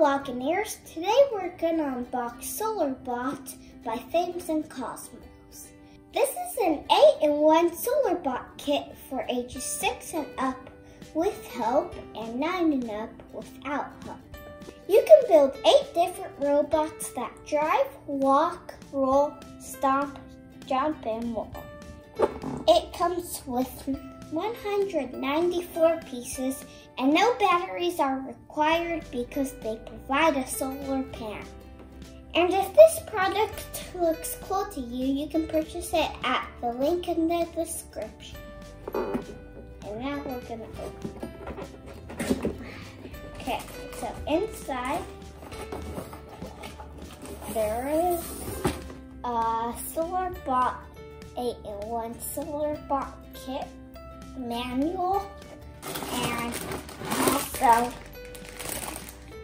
Blogineers. Today we're gonna unbox SolarBot by Thames and Kosmos. This is an 8-in-1 SolarBot kit for ages 6 and up with help and 9 and up without help. You can build 8 different robots that drive, walk, roll, stomp, jump, and more. It comes with 194 pieces and no batteries are required because they provide a solar panel. And if this product looks cool to you, you can purchase it at the link in the description. And now we're gonna open Okay, so inside there is a solar bot 8-in-1 solar bot kit manual and also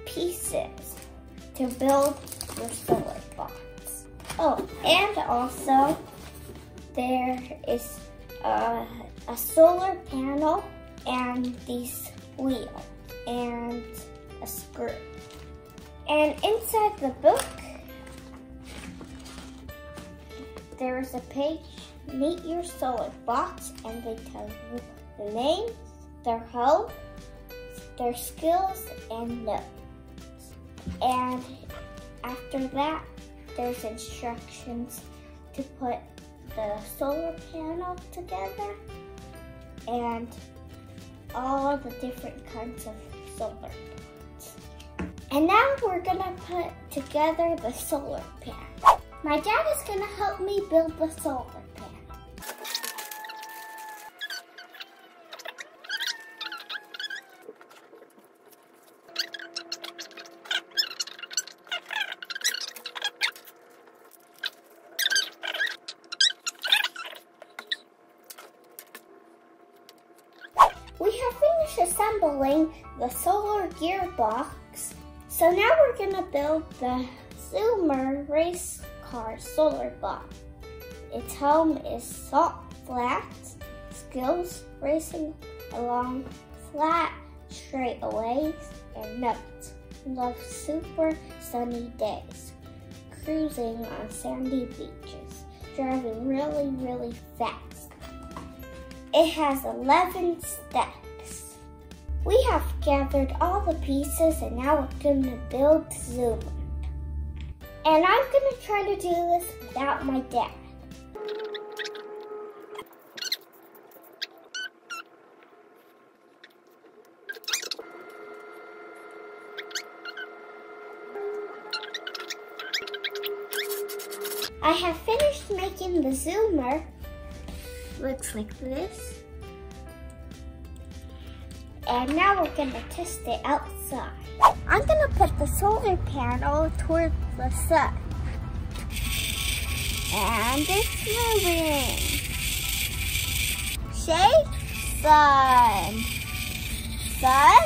pieces to build your solar bots. Oh, and also there is a, a solar panel and these wheel and a screw. And inside the book, there is a page, Meet Your Solar Bots, and they tell you the names, their help, their skills, and notes. And after that, there's instructions to put the solar panel together and all the different kinds of solar panels. And now we're gonna put together the solar panel. My dad is gonna help me build the solar We have finished assembling the solar gearbox. So now we're gonna build the Zoomer race car solar bot. Its home is salt flats, skills racing along flat straightaways, and nuts. Love super sunny days, cruising on sandy beaches, driving really, really fast. It has 11 steps. We have gathered all the pieces and now we're gonna build Zoom. And I'm gonna try to do this without my dad. I have finished making the zoomer looks like this. And now we're gonna test it outside. I'm gonna put the solar panel towards the sun. And it's moving. Shake, sun. Sun,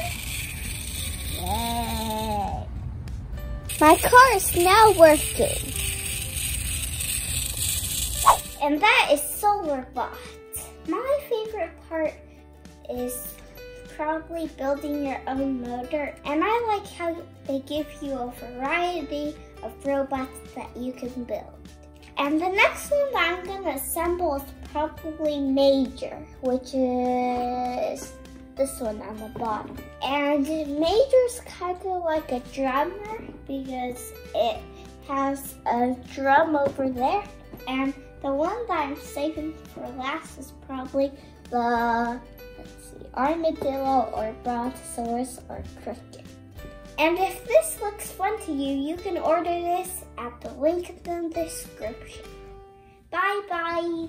yay. My car is now working. And that is Solar Bot. My favorite part is probably building your own motor. And I like how they give you a variety of robots that you can build. And the next one that I'm gonna assemble is probably Major, which is this one on the bottom. And Major's kind of like a drummer because it has a drum over there and the one that I'm saving for last is probably the, let's see, armadillo or brontosaurus or cricket. And if this looks fun to you, you can order this at the link in the description. Bye bye.